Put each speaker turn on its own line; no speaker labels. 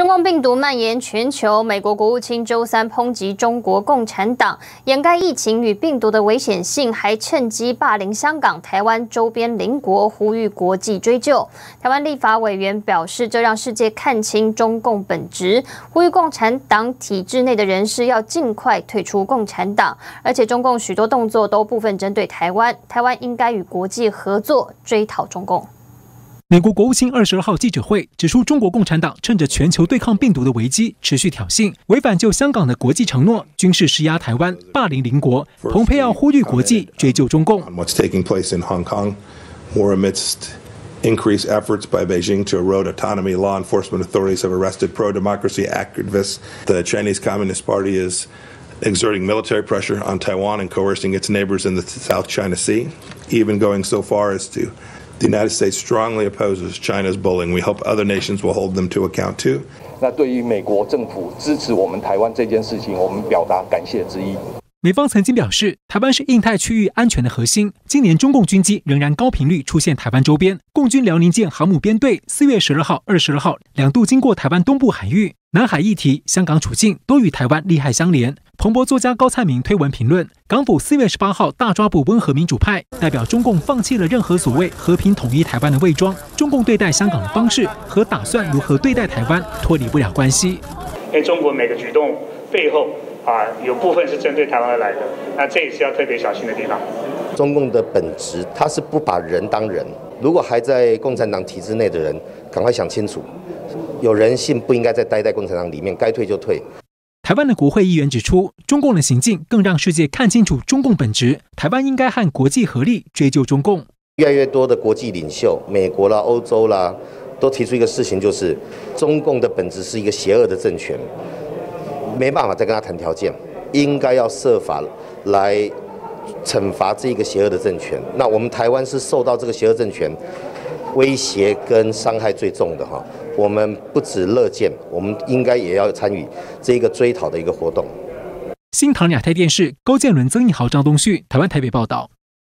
中共病毒蔓延全球，美国国务卿周三抨击中国共产党掩盖疫情与病毒的危险性，还趁机霸凌香港、台湾周边邻国，呼吁国际追究。台湾立法委员表示，这让世界看清中共本质，呼吁共产党体制内的人士要尽快退出共产党。而且，中共许多动作都部分针对台湾，台湾应该与国际合作追讨中共。
美国国务卿二十二号记者会指出，中国共产党趁着全球对抗病毒的危机，持续挑衅，违反就香港的国际承诺，军事施压台湾，霸凌邻国。蓬佩奥呼吁国际追究中共。
What's taking place in Hong Kong, more amidst increased efforts by Beijing to erode autonomy, law enforcement authorities have arrested pro-democracy activists. The Chinese Communist Party is exerting military pressure on Taiwan and coercing its neighbors in the South China Sea, even going so far as to The United States strongly opposes China's bullying. We hope other nations will hold them to account too.
那对于美国政府支持我们台湾这件事情，我们表达感谢之意。
美方曾经表示，台湾是印太区域安全的核心。今年中共军机仍然高频率出现台湾周边，共军辽宁舰航母编队四月十二号、二十二号两度经过台湾东部海域。南海议题、香港处境都与台湾利害相连。彭博作家高灿明推文评论：港府四月十八号大抓捕温和民主派，代表中共放弃了任何所谓和平统一台湾的伪装。中共对待香港的方式和打算如何对待台湾脱离不了关系。
因为中国每个举动背后啊，有部分是针对台湾而来的，那这也是要特别小心的地方。
中共的本质，他是不把人当人。如果还在共产党体制内的人，赶快想清楚。有人性不应该再待在共产党里面，该退就退。
台湾的国会议员指出，中共的行径更让世界看清楚中共本质。台湾应该和国际合力追究中共。
越来越多的国际领袖，美国啦、欧洲啦，都提出一个事情，就是中共的本质是一个邪恶的政权，没办法再跟他谈条件，应该要设法来惩罚这个邪恶的政权。那我们台湾是受到这个邪恶政权。威胁跟伤害最重的哈，我们不止乐见，我们应该也要参与这一个追讨的一个活动。
新唐亚太电视，高建伦、曾义豪、张东旭，台湾台北报道。